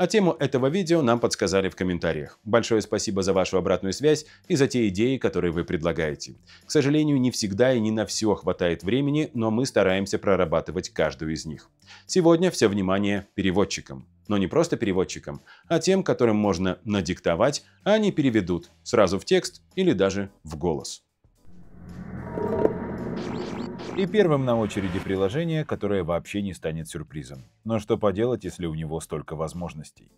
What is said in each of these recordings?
А тему этого видео нам подсказали в комментариях. Большое спасибо за вашу обратную связь и за те идеи, которые вы предлагаете. К сожалению, не всегда и не на все хватает времени, но мы стараемся прорабатывать каждую из них. Сегодня все внимание переводчикам. Но не просто переводчикам, а тем, которым можно надиктовать, а они переведут сразу в текст или даже в голос. И первым на очереди приложение, которое вообще не станет сюрпризом. Но что поделать, если у него столько возможностей?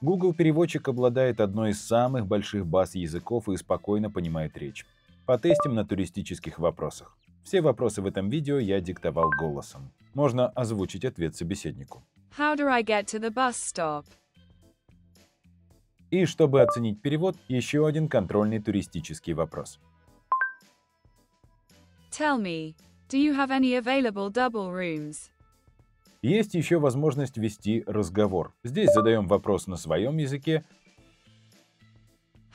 Google переводчик обладает одной из самых больших баз языков и спокойно понимает речь. Потестим на туристических вопросах. Все вопросы в этом видео я диктовал голосом. Можно озвучить ответ собеседнику. How do I get to the bus stop? И чтобы оценить перевод, еще один контрольный туристический вопрос. Tell me, do you have any available double rooms? Есть еще возможность вести разговор. Здесь задаем вопрос на своем языке,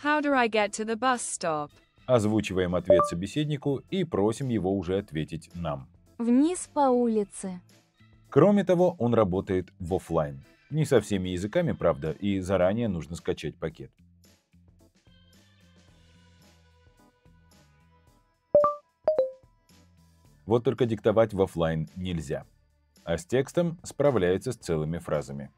How do I get to the bus stop? озвучиваем ответ собеседнику и просим его уже ответить нам. Вниз по улице. Кроме того, он работает в офлайн. Не со всеми языками, правда, и заранее нужно скачать пакет. Вот только диктовать в офлайн нельзя. А с текстом справляется с целыми фразами.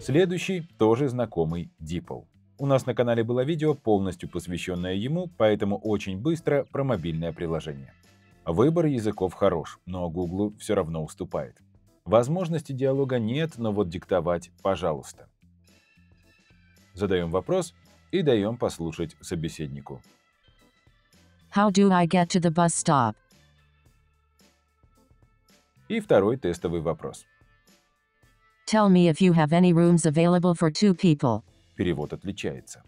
Следующий тоже знакомый DeepL. У нас на канале было видео, полностью посвященное ему, поэтому очень быстро про мобильное приложение. Выбор языков хорош, но Google все равно уступает. Возможности диалога нет, но вот диктовать – пожалуйста. Задаем вопрос и даем послушать собеседнику. How do I get to the bus stop? И второй тестовый вопрос. Tell me if you have any rooms available for two people. Перевод отличается.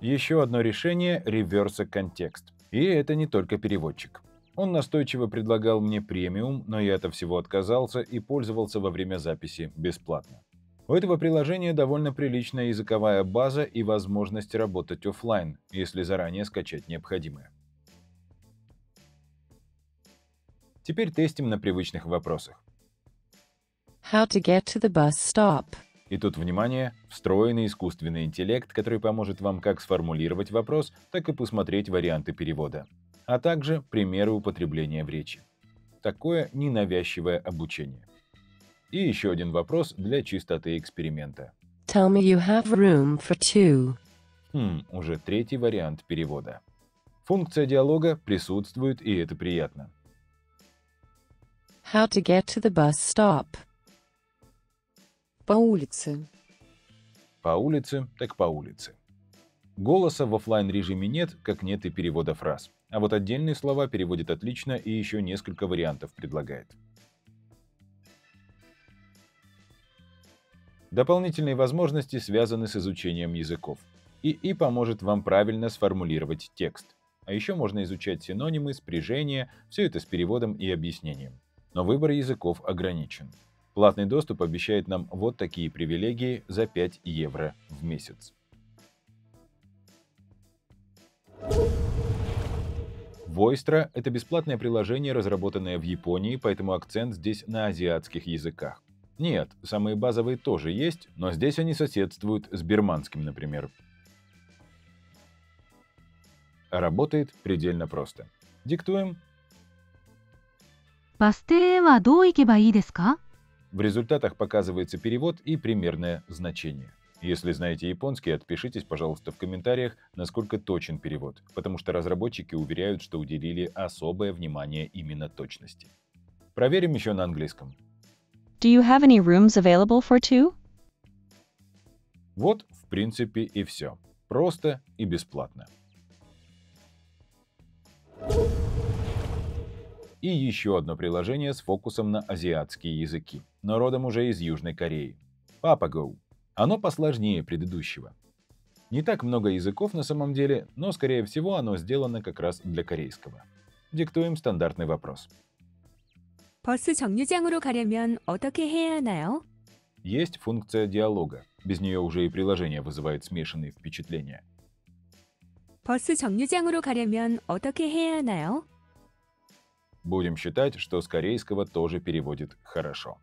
Еще одно решение – реверса контекст. И это не только переводчик. Он настойчиво предлагал мне премиум, но я от всего отказался и пользовался во время записи бесплатно. У этого приложения довольно приличная языковая база и возможность работать офлайн, если заранее скачать необходимое. Теперь тестим на привычных вопросах. How to get to the bus stop. И тут, внимание, встроенный искусственный интеллект, который поможет вам как сформулировать вопрос, так и посмотреть варианты перевода, а также примеры употребления в речи. Такое ненавязчивое обучение. И еще один вопрос для чистоты эксперимента. Tell me you have room for two. Хм, уже третий вариант перевода. Функция диалога присутствует, и это приятно. How to get to the bus stop. По улице. По улице, так по улице. Голоса в оффлайн режиме нет, как нет и перевода фраз. А вот отдельные слова переводит отлично и еще несколько вариантов предлагает. Дополнительные возможности связаны с изучением языков. ИИ поможет вам правильно сформулировать текст. А еще можно изучать синонимы, спряжения, все это с переводом и объяснением. Но выбор языков ограничен. Платный доступ обещает нам вот такие привилегии за 5 евро в месяц. Voistra — это бесплатное приложение, разработанное в Японии, поэтому акцент здесь на азиатских языках. Нет, самые базовые тоже есть, но здесь они соседствуют с бирманским, например. Работает предельно просто. Диктуем. В результатах показывается перевод и примерное значение. Если знаете японский, отпишитесь, пожалуйста, в комментариях, насколько точен перевод, потому что разработчики уверяют, что уделили особое внимание именно точности. Проверим еще на английском. Do you have any rooms available for two? Вот, в принципе, и все. Просто и бесплатно. И еще одно приложение с фокусом на азиатские языки, но родом уже из Южной Кореи. Papago. Оно посложнее предыдущего. Не так много языков на самом деле, но скорее всего оно сделано как раз для корейского. Диктуем стандартный вопрос. 버스 정류장으로 가려면 어떻게 해야 하나요? Есть функция диалога. Без нее уже и приложение вызывает смешанные впечатления. 버스 정류장으로 가려면 어떻게 해야 하나요? Будем считать, что с корейского тоже переводит хорошо.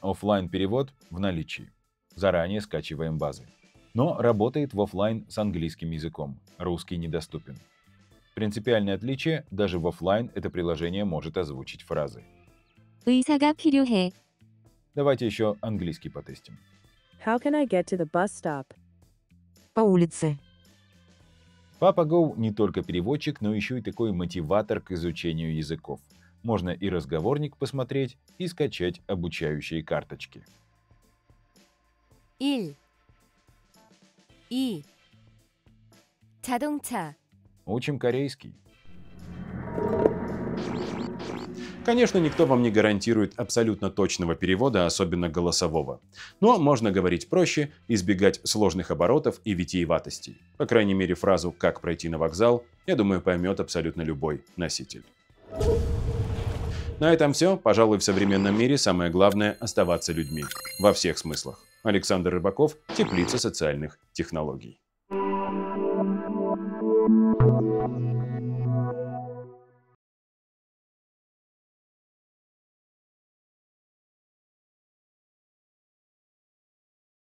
Оффлайн перевод в наличии. Заранее скачиваем базы. Но работает в оффлайн с английским языком. Русский недоступен. Принципиальное отличие – даже в оффлайн это приложение может озвучить фразы. 의사가 필요해. Давайте еще английский потестим. How can I get to the bus stop? По улице. Папа Go не только переводчик, но еще и такой мотиватор к изучению языков. Можно и разговорник посмотреть, и скачать обучающие карточки. 1. 2. 자동차. Учим корейский. Конечно, никто вам не гарантирует абсолютно точного перевода, особенно голосового. Но можно говорить проще, избегать сложных оборотов и витиеватостей. По крайней мере, фразу «как пройти на вокзал» я думаю поймет абсолютно любой носитель. На этом все. Пожалуй, в современном мире самое главное – оставаться людьми. Во всех смыслах. Александр Рыбаков, Теплица социальных технологий. Thank you.